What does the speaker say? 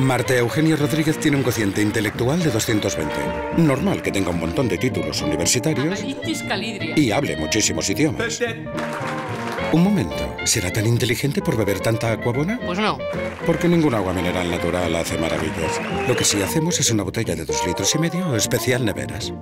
Marta Eugenio Rodríguez tiene un cociente intelectual de 220. Normal que tenga un montón de títulos universitarios y hable muchísimos idiomas. Un momento, ¿será tan inteligente por beber tanta agua? Pues no. Porque ningún agua mineral natural hace maravillas. Lo que sí hacemos es una botella de dos litros y medio especial neveras.